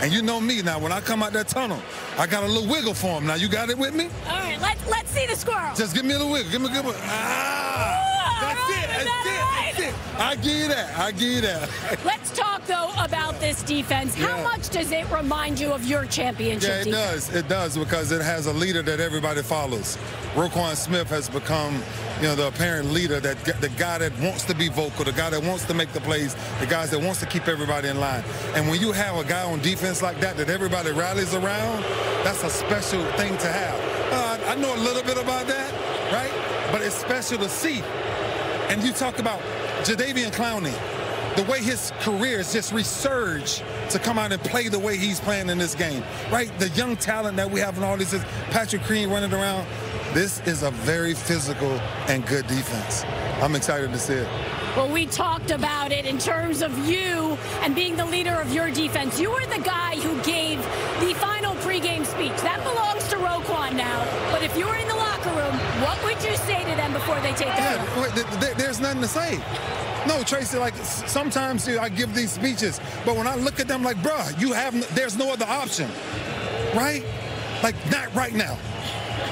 And you know me now, when I come out that tunnel, I got a little wiggle for him. Now, you got it with me? All right, let, let's see the squirrel. Just give me a little wiggle. Give me a good one. Ah! Ooh, That's all it. right, That's it. That's it. I give you that. I give you that. Let's talk, though, about this defense. How Yeah. much does it remind you of your championship Yeah, it defense? does. It does because it has a leader that everybody follows. Roquan Smith has become, you know, the apparent leader, that the guy that wants to be vocal, the guy that wants to make the plays, the guys that wants to keep everybody in line. And when you have a guy on defense like that that everybody rallies around, that's a special thing to have. Uh, I know a little bit about that, right? But it's special to see. And you talk about Jadeveon Clowney, the way his career has just resurged to come out and play the way he's playing in this game, right? The young talent that we have in all this is Patrick Queen running around. This is a very physical and good defense. I'm excited to see it. Well, we talked about it in terms of you and being the leader of your defense. You were the guy who gave would you say to them before they take the field? Yeah, wait, th- th- there's nothing to say. No, Tracy, like sometimes I give these speeches, but when I look at them like, bruh, you have, there's no other option, right? Like, not right now.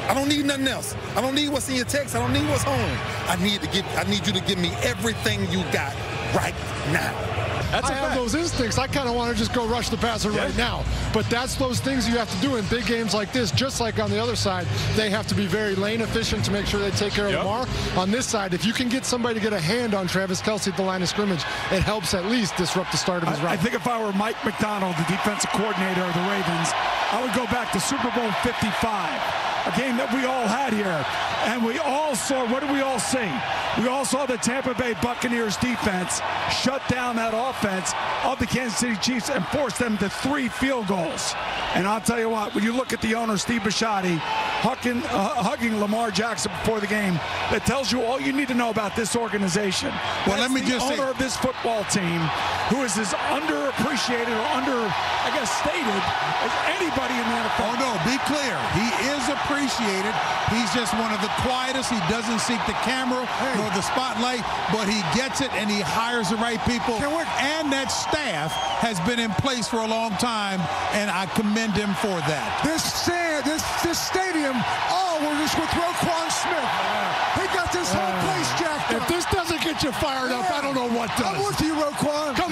I don't need nothing else. I don't need what's in your text. I don't need what's home. I need to give, I need you to give me everything you got right now. That's I have those instincts. I kind of want to just go rush the passer Yeah. right now. But that's those things you have to do in big games like this. Just like on the other side, they have to be very lane efficient to make sure they take care of Yep. Lamar. On this side, if you can get somebody to get a hand on Travis Kelce at the line of scrimmage, it helps at least disrupt the start of his I, run. I think if I were Mike Macdonald, the defensive coordinator of the Ravens, I would go back to Super Bowl 55, a game that we all had here. And we all saw, what did we all see? We all saw the Tampa Bay Buccaneers defense shut down that offense of the Kansas City Chiefs and force them to three field goals. And I'll tell you what, when you look at the owner, Steve Bisciotti, hugging, uh, hugging Lamar Jackson before the game, that tells you all you need to know about this organization. Well, let me just say- owner of this football team, who is as underappreciated or under, I guess, stated as anybody in the NFL. Oh, no, be clear. He is appreciated. He's just one of the quietest. He doesn't seek the camera nor the spotlight, but he gets it and he hires the right people. And that staff has been in place for a long time, and I commend him for that. This this stadium, all we're just with Roquan Smith. He got this whole place jacked if up. this doesn't get you fired up, I don't know what does. I'm with you, Roquan. Come.